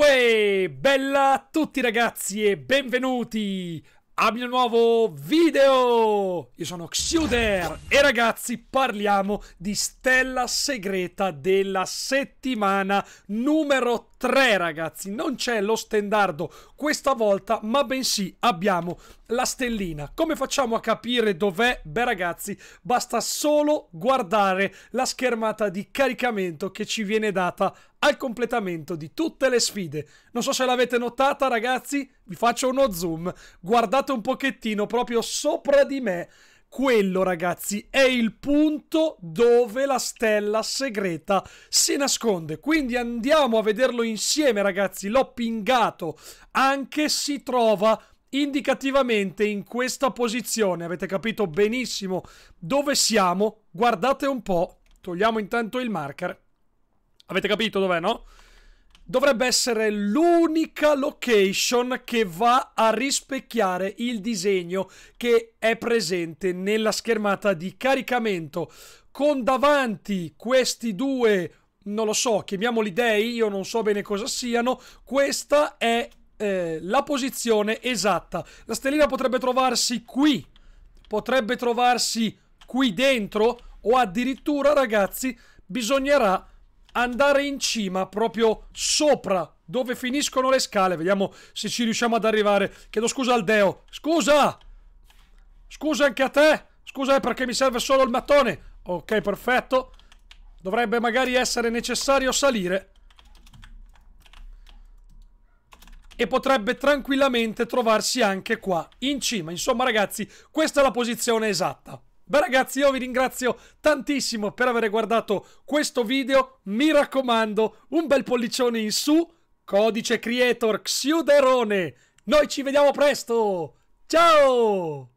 Uè, bella a tutti ragazzi e benvenuti al mio nuovo video! Io sono Xuder e ragazzi parliamo di stella segreta della settimana numero 3 ragazzi. Non c'è lo stendardo questa volta ma bensì abbiamo la stellina. Come facciamo a capire dov'è? Beh ragazzi basta solo guardare la schermata di caricamento che ci viene data al completamento di tutte le sfide. Non so se l'avete notata, ragazzi, vi faccio uno zoom. Guardate un pochettino proprio sopra di me. Quello, ragazzi, è il punto dove la stella segreta si nasconde. Quindi andiamo a vederlo insieme, ragazzi. L'ho pingato. Anche si trova indicativamente in questa posizione. Avete capito benissimo dove siamo? Guardate un po'. Togliamo intanto il marker. Avete capito dov'è, no? Dovrebbe essere l'unica location che va a rispecchiare il disegno che è presente nella schermata di caricamento. Con davanti questi due, non lo so, chiamiamoli dei, io non so bene cosa siano. Questa è eh, la posizione esatta. La stellina potrebbe trovarsi qui, potrebbe trovarsi qui dentro o addirittura, ragazzi, bisognerà andare in cima, proprio sopra, dove finiscono le scale. Vediamo se ci riusciamo ad arrivare. Chiedo scusa al Deo. Scusa! Scusa anche a te. Scusa eh, perché mi serve solo il mattone. Ok, perfetto. Dovrebbe magari essere necessario salire. E potrebbe tranquillamente trovarsi anche qua, in cima. Insomma, ragazzi, questa è la posizione esatta. Beh ragazzi io vi ringrazio tantissimo per aver guardato questo video, mi raccomando un bel pollicione in su, codice creator Xiuderone, noi ci vediamo presto, ciao!